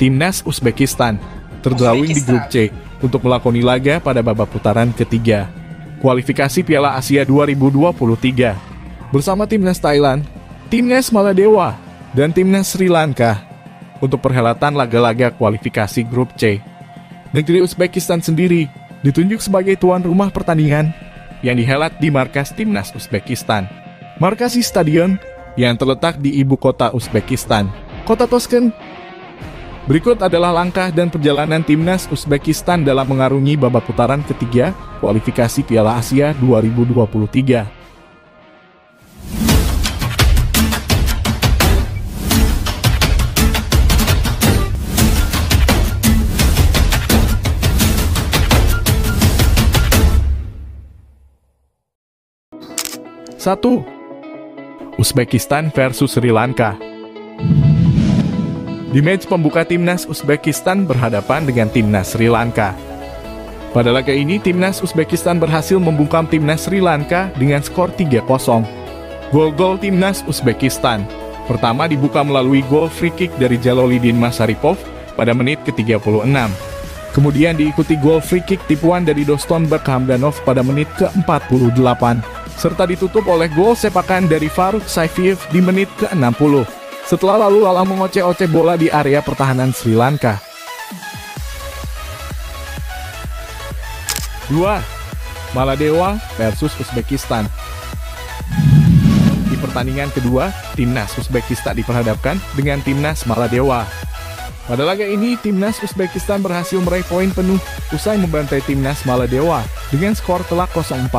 Timnas Uzbekistan terdrawing di grup C untuk melakoni laga pada babak putaran ketiga. Kualifikasi Piala Asia 2023 bersama Timnas Thailand, Timnas Maladewa, dan Timnas Sri Lanka untuk perhelatan laga-laga kualifikasi grup C. Negeri Uzbekistan sendiri ditunjuk sebagai tuan rumah pertandingan yang dihelat di markas Timnas Uzbekistan. Markasi Stadion yang terletak di ibu kota Uzbekistan, kota Toshkent. Berikut adalah langkah dan perjalanan Timnas Uzbekistan dalam mengarungi babak putaran ketiga kualifikasi Piala Asia 2023. Satu, Uzbekistan versus Sri Lanka. Di match pembuka timnas Uzbekistan berhadapan dengan timnas Sri Lanka. Pada laga ini, timnas Uzbekistan berhasil membungkam timnas Sri Lanka dengan skor 3-0. Gol-gol timnas Uzbekistan pertama dibuka melalui gol free kick dari Jalolidin Masaripov pada menit ke-36. Kemudian diikuti gol free kick tipuan dari Doston Hamdanov pada menit ke-48 serta ditutup oleh gol sepakan dari Faruk Saifiev di menit ke-60. Setelah lalu lalang mengoceh-oceh bola di area pertahanan Sri Lanka. 2. Maladewa versus Uzbekistan Di pertandingan kedua, timnas Uzbekistan diperhadapkan dengan timnas Maladewa. Pada laga ini, timnas Uzbekistan berhasil meraih poin penuh usai membantai timnas Maladewa dengan skor telak 0-4.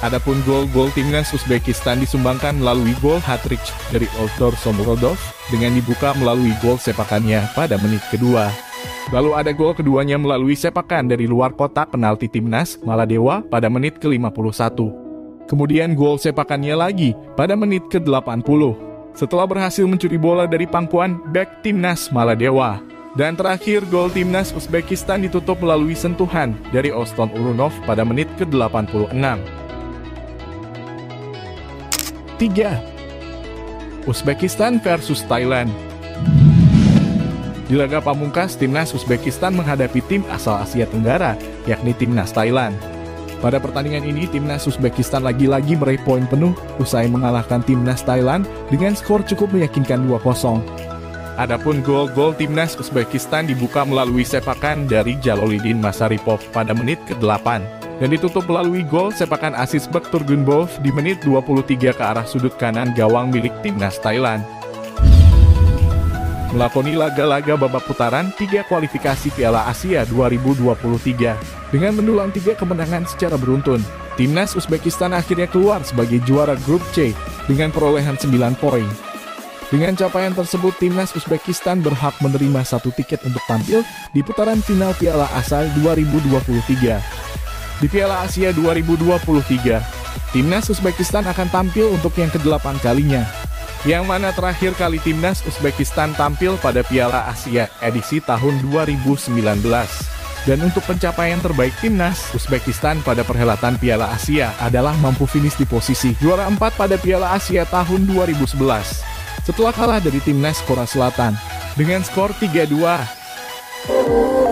Adapun gol-gol timnas Uzbekistan disumbangkan melalui gol hat-trick dari Oldor Somorodov dengan dibuka melalui gol sepakannya pada menit kedua. Lalu ada gol keduanya melalui sepakan dari luar kotak penalti timnas Maladewa pada menit ke-51. Kemudian gol sepakannya lagi pada menit ke-80 setelah berhasil mencuri bola dari pangkuan back timnas Maladewa. Dan terakhir, gol timnas Uzbekistan ditutup melalui sentuhan dari Oston Urunov pada menit ke-86. 3. Uzbekistan versus Thailand Di laga pamungkas, timnas Uzbekistan menghadapi tim asal Asia Tenggara, yakni timnas Thailand. Pada pertandingan ini, timnas Uzbekistan lagi-lagi meraih poin penuh usai mengalahkan timnas Thailand dengan skor cukup meyakinkan 2-0. Adapun gol-gol timnas Uzbekistan dibuka melalui sepakan dari Jalolidin Masaripov pada menit ke-8 dan ditutup melalui gol sepakan asis Turgunbov di menit 23 ke arah sudut kanan gawang milik timnas Thailand. Melakoni laga-laga babak putaran tiga kualifikasi Piala Asia 2023 dengan mendulang tiga kemenangan secara beruntun. Timnas Uzbekistan akhirnya keluar sebagai juara grup C dengan perolehan 9 poin. Dengan capaian tersebut, timnas Uzbekistan berhak menerima satu tiket untuk tampil di putaran final Piala Asal 2023. Di Piala Asia 2023, timnas Uzbekistan akan tampil untuk yang ke-8 kalinya. Yang mana terakhir kali timnas Uzbekistan tampil pada Piala Asia edisi tahun 2019. Dan untuk pencapaian terbaik timnas Uzbekistan pada perhelatan Piala Asia adalah mampu finish di posisi juara 4 pada Piala Asia tahun 2011. Setelah kalah dari timnas Korea Selatan dengan skor 3-2.